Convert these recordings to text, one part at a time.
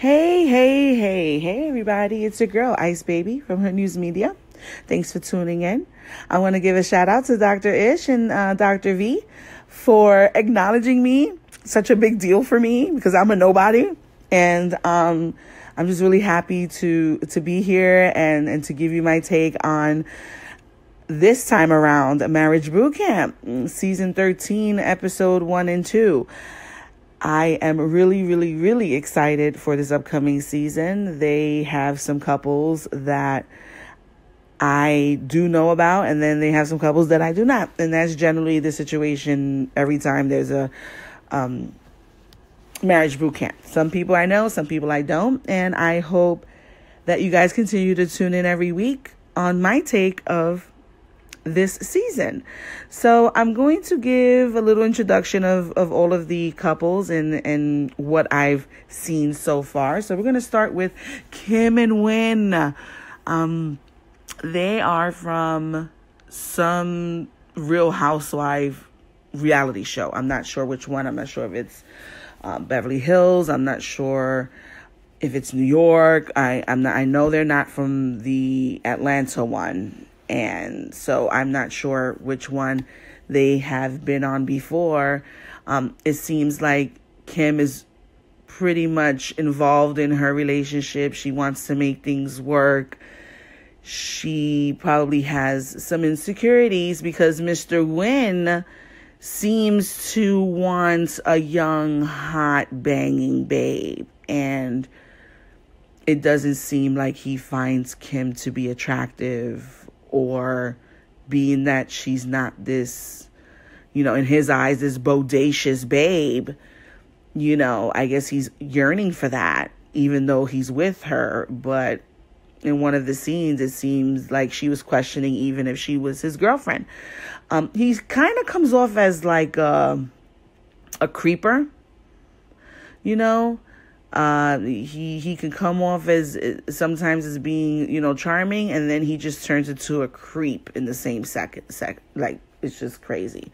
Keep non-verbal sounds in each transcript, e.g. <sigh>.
Hey, hey, hey, hey, everybody. It's your girl, Ice Baby from Hood News Media. Thanks for tuning in. I want to give a shout out to Dr. Ish and uh, Dr. V for acknowledging me. Such a big deal for me because I'm a nobody. And um, I'm just really happy to to be here and, and to give you my take on this time around Marriage Boot Camp, season 13, episode 1 and 2. I am really, really, really excited for this upcoming season. They have some couples that I do know about, and then they have some couples that I do not. And that's generally the situation every time there's a um, marriage boot camp. Some people I know, some people I don't. And I hope that you guys continue to tune in every week on my take of this season. So I'm going to give a little introduction of, of all of the couples and, and what I've seen so far. So we're going to start with Kim and Wynn. Um, they are from some real housewife reality show. I'm not sure which one. I'm not sure if it's um, Beverly Hills. I'm not sure if it's New York. I, I'm not, I know they're not from the Atlanta one and so I'm not sure which one they have been on before. Um, it seems like Kim is pretty much involved in her relationship. She wants to make things work. She probably has some insecurities because Mr. Wynn seems to want a young, hot, banging babe. And it doesn't seem like he finds Kim to be attractive or being that she's not this, you know, in his eyes, this bodacious babe, you know, I guess he's yearning for that, even though he's with her. But in one of the scenes, it seems like she was questioning even if she was his girlfriend. Um, he kind of comes off as like a, a creeper, you know, uh, he he can come off as sometimes as being you know charming, and then he just turns into a creep in the same second. Sec like it's just crazy,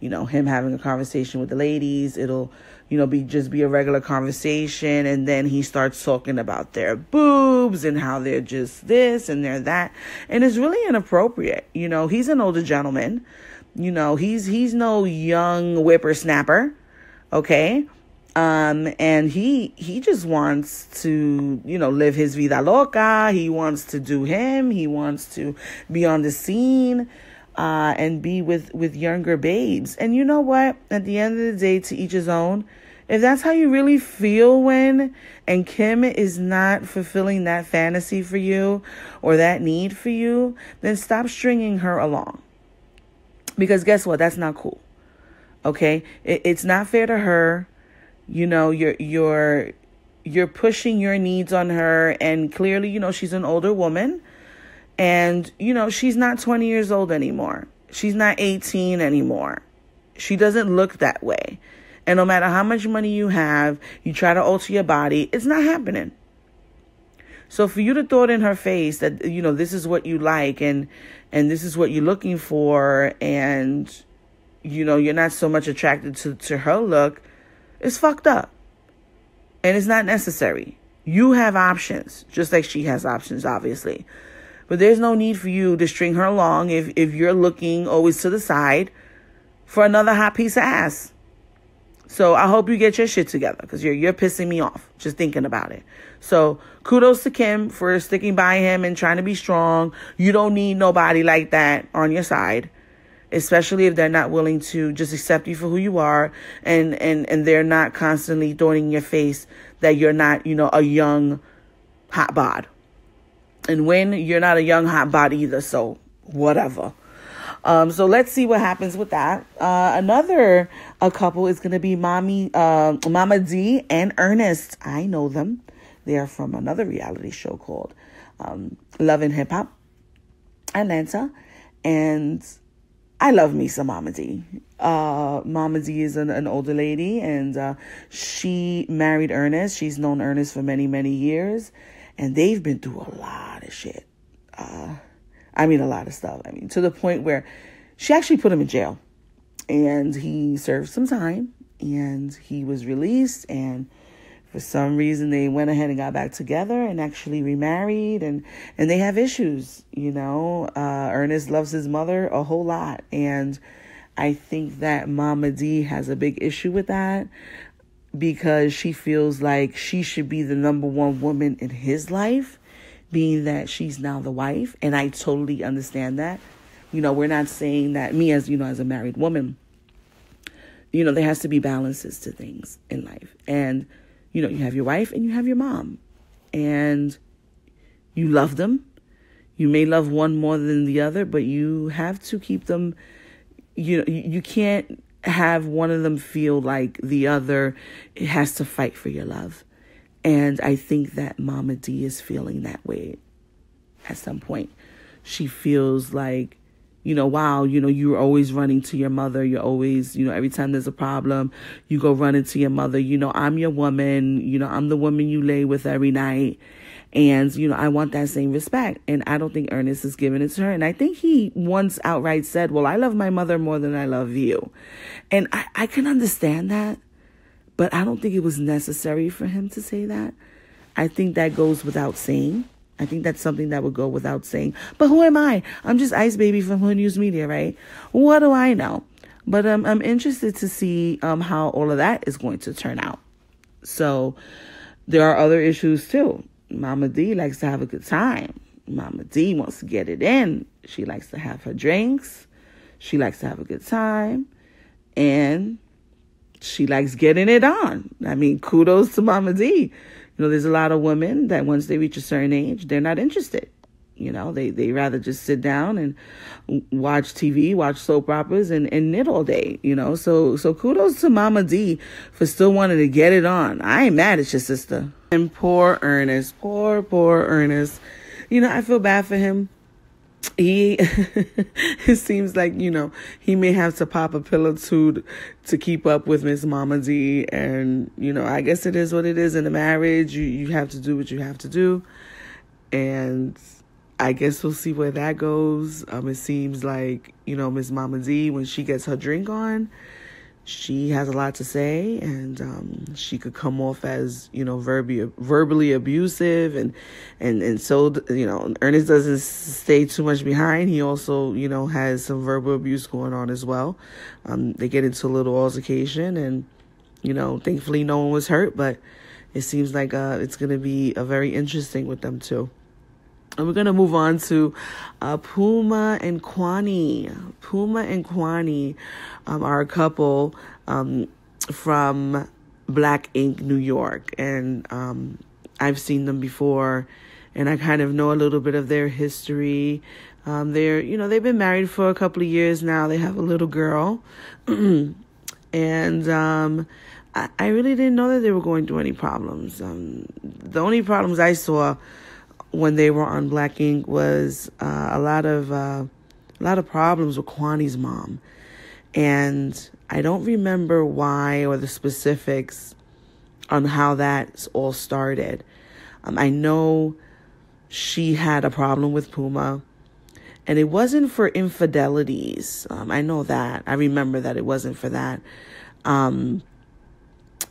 you know. Him having a conversation with the ladies, it'll you know be just be a regular conversation, and then he starts talking about their boobs and how they're just this and they're that, and it's really inappropriate. You know, he's an older gentleman. You know, he's he's no young whippersnapper. Okay um, and he he just wants to, you know, live his vida loca. He wants to do him. He wants to be on the scene uh, and be with with younger babes. And you know what? At the end of the day, to each his own. If that's how you really feel Wynn and Kim is not fulfilling that fantasy for you or that need for you, then stop stringing her along. Because guess what? That's not cool. Okay? It, it's not fair to her you know you're you're you're pushing your needs on her. And clearly you know she's an older woman. And you know she's not 20 years old anymore. She's not 18 anymore. She doesn't look that way. And no matter how much money you have you try to alter your body it's not happening. So for you to throw it in her face that you know this is what you like and and this is what you're looking for and you know you're not so much attracted to to her look it's fucked up. And it's not necessary. You have options, just like she has options, obviously. But there's no need for you to string her along if, if you're looking always to the side for another hot piece of ass. So I hope you get your shit together because you're you're pissing me off just thinking about it. So kudos to Kim for sticking by him and trying to be strong. You don't need nobody like that on your side especially if they're not willing to just accept you for who you are and and and they're not constantly throwing in your face that you're not you know a young hot bod and when you're not a young hot bod either so whatever um, so let's see what happens with that. Uh, another a couple is going to be mommy, uh, Momma Dee and Ernest. I know them. They are from another reality show called um, Love and Hip Hop Atlanta, and I love me some Momma Dee. Uh, Momma Dee is an, an older lady, and uh, she married Ernest. She's known Ernest for many, many years, and they've been through a lot of shit. Uh, I mean, a lot of stuff. I mean, to the point where she actually put him in jail, and he served some time, and he was released, and for some reason they went ahead and got back together and actually remarried and and they have issues you know? Uh, ernest loves his mother a whole lot and i think that Momma Dee has a big issue with that because she feels like she should be the number one woman in his life being that she's now the wife and i totally understand that. You know we're not saying that me as you know as a married woman you know there has to be balances to things in life. And you know, you have your wife and you have your mom, and you love them. You may love one more than the other, but you have to keep them. You know, you can't have one of them feel like the other has to fight for your love. And I think that Momma Dee is feeling that way at some point. She feels like you know, wow, you know, you're always running to your mother. You're always, you know, every time there's a problem, you go running to your mother. You know, I'm your woman. You know, I'm the woman you lay with every night. And, you know, I want that same respect. And I don't think Ernest is giving it to her. And I think he once outright said, well, I love my mother more than I love you. And I, I can understand that, but I don't think it was necessary for him to say that. I think that goes without saying. I think that's something that would go without saying. But who am I? I'm just Ice Baby from Hood News Media, right? What do I know? But um, I'm interested to see um, how all of that is going to turn out. So there are other issues too. Momma Dee likes to have a good time. Momma Dee wants to get it in. She likes to have her drinks. She likes to have a good time. And she likes getting it on. I mean, kudos to Momma Dee. You know, there's a lot of women that once they reach a certain age, they're not interested. You know, they they rather just sit down and watch TV, watch soap operas, and, and knit all day. You know, so so kudos to Momma Dee for still wanting to get it on. I ain't mad at your sister. And poor Ernest, poor poor Ernest. You know, I feel bad for him he <laughs> it seems like you know he may have to pop a pill or two to keep up with miss Momma Dee. And you know i guess it is what it is in a marriage. You you have to do what you have to do. And i guess we'll see where that goes. Um it seems like you know miss Momma Dee when she gets her drink on she has a lot to say and um, she could come off as you know verbally verbally abusive and and and so you know Ernest doesn't stay too much behind. He also you know has some verbal abuse going on as well. Um, they get into a little altercation and you know thankfully no one was hurt but it seems like uh, it's going to be a very interesting with them too and we're going to move on to uh, Puma and Kwani. Puma and Kwani um, are a couple um, from Black Ink, New York. And um, I've seen them before, and I kind of know a little bit of their history. Um, they're, you know, they've been married for a couple of years now. They have a little girl. <clears throat> and um, I, I, really didn't know that they were going through any problems. Um, the only problems I saw when they were on Black Ink was uh, a lot of uh, a lot of problems with Kwani's mom, and I don't remember why or the specifics on how that all started. Um, I know she had a problem with Puma, and it wasn't for infidelities. Um, I know that. I remember that it wasn't for that. Um,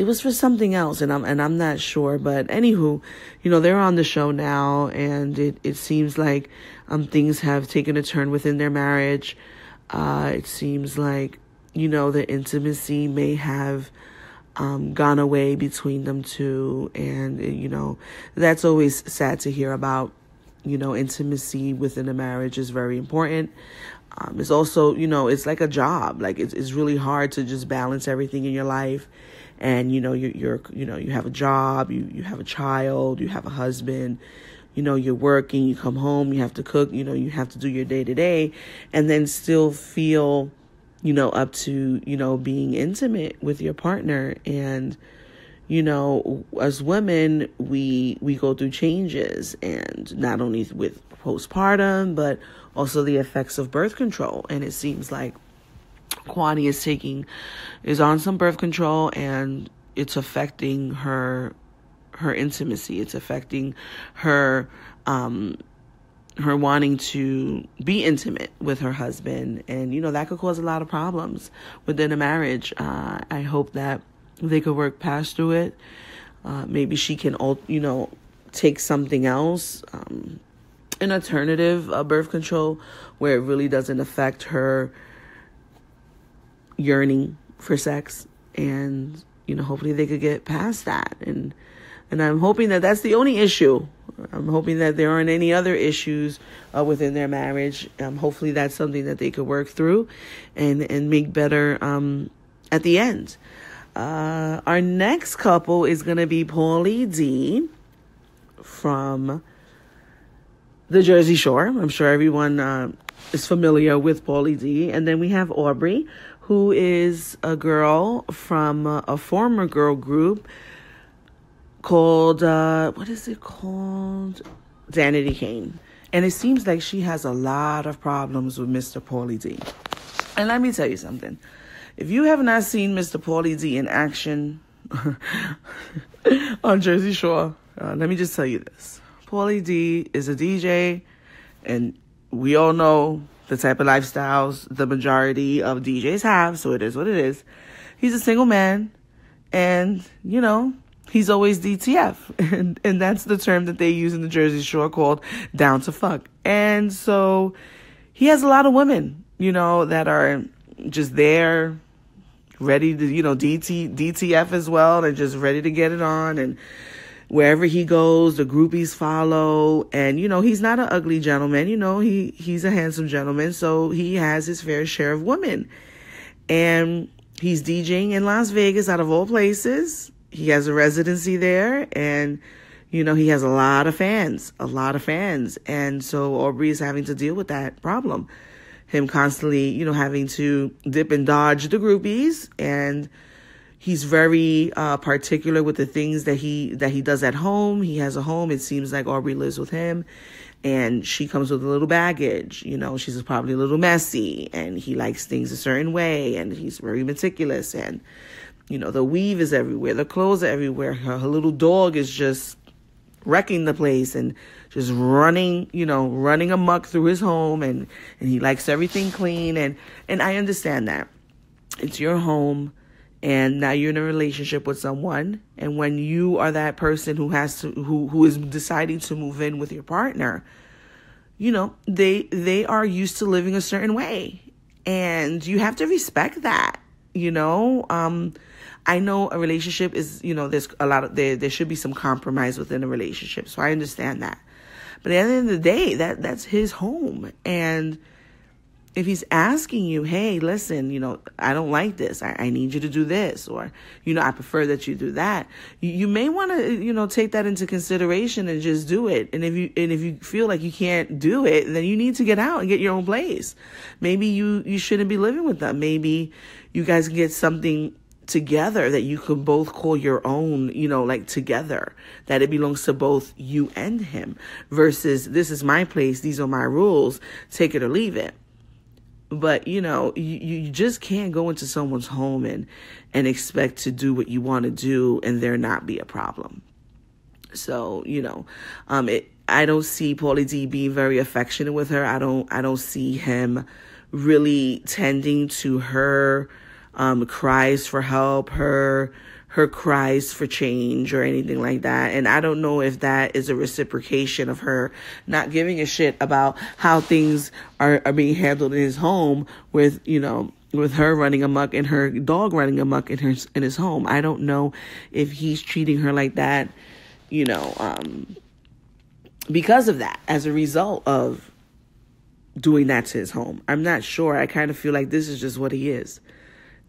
it was for something else and I'm and I'm not sure but anywho you know they're on the show now and it it seems like um things have taken a turn within their marriage. Uh it seems like you know the intimacy may have um gone away between them two and you know that's always sad to hear about you know intimacy within a marriage is very important. Um, it's also you know it's like a job. Like it's, it's really hard to just balance everything in your life and you know you're, you're you know you have a job you you have a child you have a husband you know you're working you come home you have to cook you know you have to do your day to day and then still feel you know up to you know being intimate with your partner. And you know as women we we go through changes and not only with postpartum but also the effects of birth control. And it seems like Kwani is taking is on some birth control and it's affecting her her intimacy. It's affecting her um her wanting to be intimate with her husband and you know that could cause a lot of problems within a marriage. Uh I hope that they could work past through it. Uh, maybe she can, you know, take something else, um, an alternative birth control where it really doesn't affect her yearning for sex. And, you know, hopefully they could get past that. And, and I'm hoping that that's the only issue. I'm hoping that there aren't any other issues uh, within their marriage. Um, hopefully that's something that they could work through and, and make better um, at the end. Uh, our next couple is going to be Pauly D from the Jersey Shore. I'm sure everyone uh, is familiar with Pauly D. And then we have Aubrey, who is a girl from a former girl group called, uh, what is it called? Danity Kane. And it seems like she has a lot of problems with Mr. Pauly D. And let me tell you something. If you have not seen Mr. Pauly D in action <laughs> on Jersey Shore, uh, let me just tell you this. Pauly D is a DJ, and we all know the type of lifestyles the majority of DJs have, so it is what it is. He's a single man, and, you know, he's always DTF. <laughs> And, and that's the term that they use in the Jersey Shore called down to fuck. And so he has a lot of women, you know, that are just there ready to, you know, DT, DTF as well. They're just ready to get it on. And wherever he goes, the groupies follow. And, you know, he's not an ugly gentleman. You know, he, he's a handsome gentleman. So he has his fair share of women. And he's DJing in Las Vegas out of all places. He has a residency there and, you know, he has a lot of fans, a lot of fans. And so Aubrey is having to deal with that problem him constantly, you know, having to dip and dodge the groupies and he's very uh, particular with the things that he that he does at home. He has a home. It seems like Aubrey lives with him, and she comes with a little baggage. You know, she's probably a little messy, and he likes things a certain way, and he's very meticulous. And you know, the weave is everywhere, the clothes are everywhere. Her, her little dog is just wrecking the place and just running, you know, running amuck through his home and and he likes everything clean and and I understand that. It's your home and now you're in a relationship with someone and when you are that person who has to who who is deciding to move in with your partner, you know, they they are used to living a certain way and you have to respect that, you know? Um I know a relationship is, you know, there's a lot of there there should be some compromise within a relationship. So I understand that. But at the end of the day, that that's his home. And if he's asking you, hey, listen, you know, I don't like this. I, I need you to do this. Or, you know, I prefer that you do that. You, you may want to, you know, take that into consideration and just do it. And if you, and if you feel like you can't do it, then you need to get out and get your own place. Maybe you, you shouldn't be living with them. Maybe you guys can get something together that you can both call your own, you know, like together, that it belongs to both you and him versus this is my place, these are my rules, take it or leave it. But, you know, you, you just can't go into someone's home and, and expect to do what you want to do and there not be a problem. So, you know, um, it, I don't see Pauly D being very affectionate with her. I don't, I don't see him really tending to her, um, cries for help, her her cries for change or anything like that. And I don't know if that is a reciprocation of her not giving a shit about how things are, are being handled in his home with, you know, with her running amok and her dog running amok in her in his home. I don't know if he's treating her like that, you know, um, because of that, as a result of doing that to his home. I'm not sure. I kind of feel like this is just what he is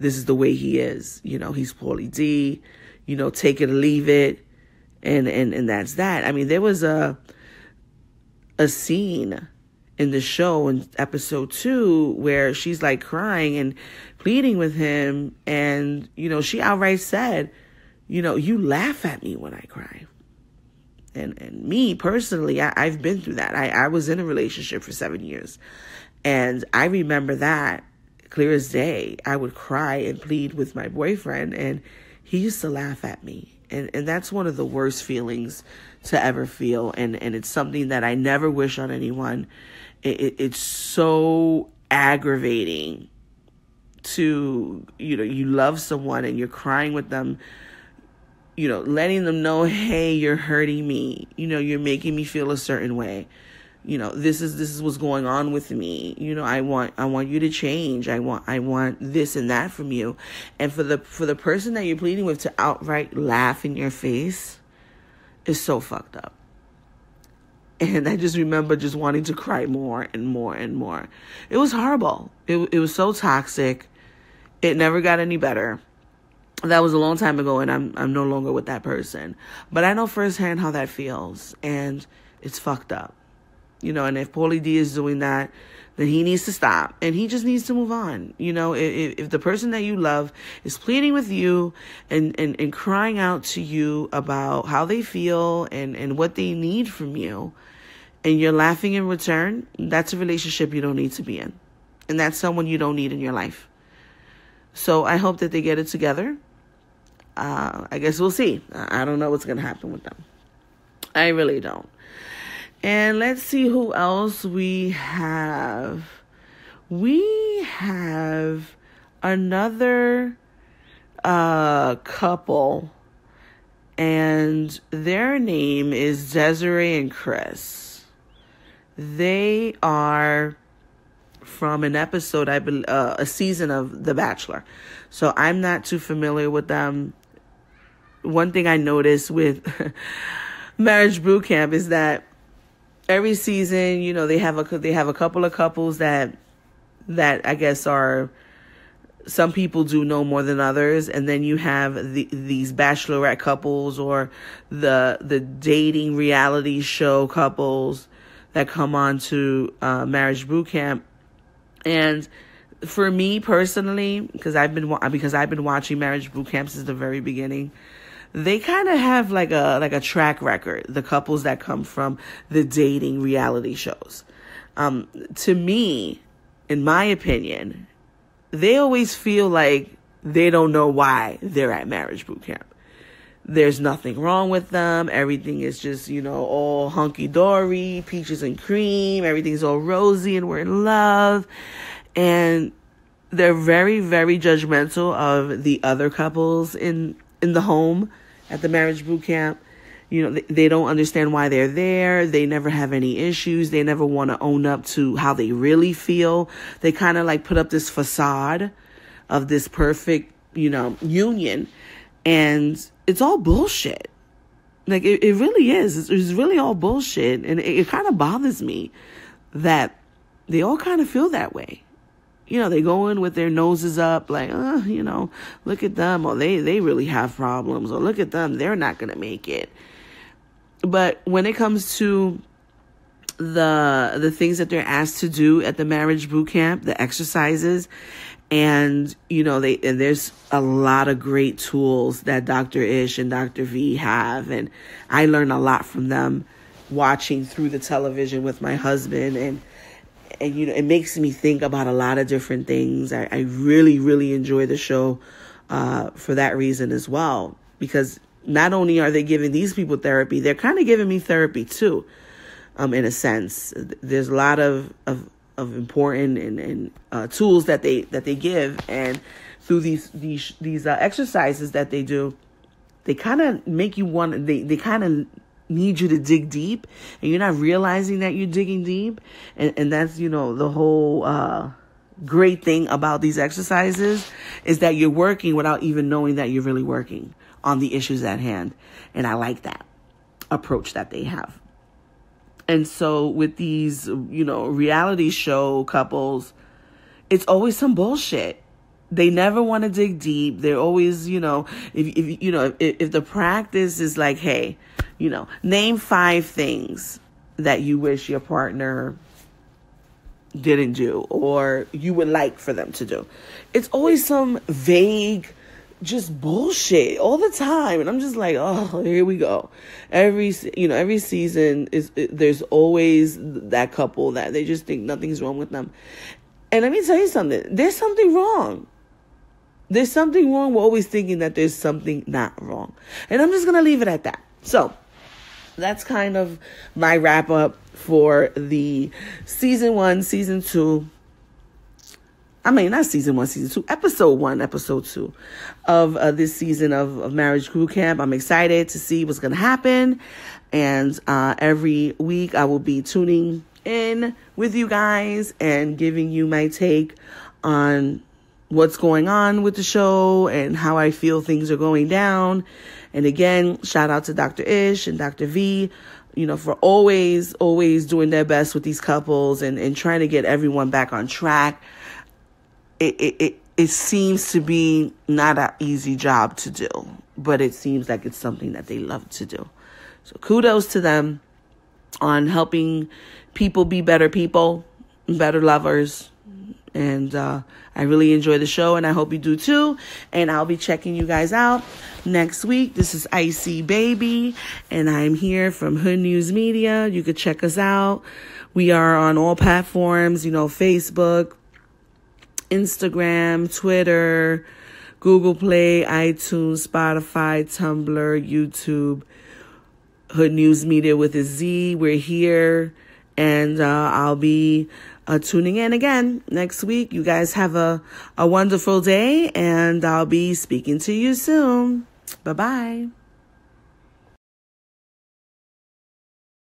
this is the way he is. You know, he's Pauly D. You know, take it or leave it, and and and that's that. I mean, there was a a scene in the show in episode two where she's like crying and pleading with him, and you know, she outright said, you know, you laugh at me when I cry. And and me personally, I, I've been through that. I, I was in a relationship for seven years. And I remember that clear as day. I would cry and plead with my boyfriend, and he used to laugh at me. And, and that's one of the worst feelings to ever feel. And, and it's something that I never wish on anyone. It, it, it's so aggravating to, you know, you love someone and you're crying with them you know, letting them know, hey, you're hurting me. You know, you're making me feel a certain way. You know, this is this is what's going on with me. You know, I want I want you to change. I want I want this and that from you. And for the for the person that you're pleading with to outright laugh in your face is so fucked up. And I just remember just wanting to cry more and more and more. It was horrible. It it was so toxic. It never got any better that was a long time ago and I'm I'm no longer with that person. But I know firsthand how that feels and it's fucked up. You know, and if Pauly D is doing that, then he needs to stop and he just needs to move on. You know, if, if the person that you love is pleading with you and, and, and crying out to you about how they feel and, and what they need from you, and you're laughing in return, that's a relationship you don't need to be in. And that's someone you don't need in your life. So I hope that they get it together uh, I guess we'll see. I don't know what's going to happen with them. I really don't. And let's see who else we have. We have another uh, couple, and their name is Desiree and Chris. They are from an episode, I believe, uh, a season of The Bachelor. So I'm not too familiar with them one thing I noticed with <laughs> marriage boot camp is that every season, you know, they have a they have a couple of couples that that I guess are some people do know more than others. And then you have the, these bachelorette couples or the the dating reality show couples that come on to uh, marriage boot camp. And for me personally because I've been because I've been watching marriage boot camp since the very beginning they kind of have like a like a track record the couples that come from the dating reality shows. Um to me in my opinion they always feel like they don't know why they're at marriage boot camp. There's nothing wrong with them. Everything is just you know all hunky-dory peaches and cream. Everything's all rosy and we're in love. And they're very very judgmental of the other couples in in the home at the marriage boot camp. You know, they, don't understand why they're there. They never have any issues. They never want to own up to how they really feel. They kind of like put up this facade of this perfect, you know, union. And it's all bullshit. Like, it, it really is. It's, it's really all bullshit. And it, it kind of bothers me that they all kind of feel that way you know, they go in with their noses up, like, uh, you know, look at them, or they, they really have problems, or look at them, they're not going to make it. But when it comes to the the things that they're asked to do at the marriage boot camp, the exercises, and you know they and there's a lot of great tools that Dr. Ish and Dr. V have, and I learn a lot from them watching through the television with my husband and and you know it makes me think about a lot of different things. I, I really really enjoy the show uh, for that reason as well because not only are they giving these people therapy, they're kind of giving me therapy too, um, in a sense. There's a lot of of, of important and, and uh, tools that they that they give, and through these these these uh, exercises that they do, they kind of make you want. They they kind of need you to dig deep and you're not realizing that you're digging deep and, and that's you know the whole uh, great thing about these exercises is that you're working without even knowing that you're really working on the issues at hand and i like that approach that they have. And so with these you know reality show couples it's always some bullshit. They never want to dig deep. They're always you know if, if you know if, if the practice is like hey you know, name five things that you wish your partner didn't do or you would like for them to do. It's always some vague just bullshit all the time. And i'm just like oh here we go. Every you know every season is there's always that couple that they just think nothing's wrong with them. And let me tell you something. There's something wrong. There's something wrong we're always thinking that there's something not wrong. And i'm just gonna leave it at that. So that's kind of my wrap up for the season one, season two I mean, not season one, season two, episode one, episode two of uh, this season of, of Marriage Crew Camp. I'm excited to see what's going to happen. And uh, every week I will be tuning in with you guys and giving you my take on what's going on with the show and how I feel things are going down. And again, shout out to Dr. Ish and Dr. V you know, for always, always doing their best with these couples and, and trying to get everyone back on track. It, it, it, it seems to be not an easy job to do, but it seems like it's something that they love to do. So kudos to them on helping people be better people, better lovers, and uh, I really enjoy the show, and I hope you do too. And I'll be checking you guys out next week. This is Icy Baby, and I'm here from Hood News Media. You could check us out. We are on all platforms, you know, Facebook, Instagram, Twitter, Google Play, iTunes, Spotify, Tumblr, YouTube, Hood News Media with a Z. We're here, and uh, I'll be uh, tuning in again next week. You guys have a, a wonderful day, and I'll be speaking to you soon. Bye bye.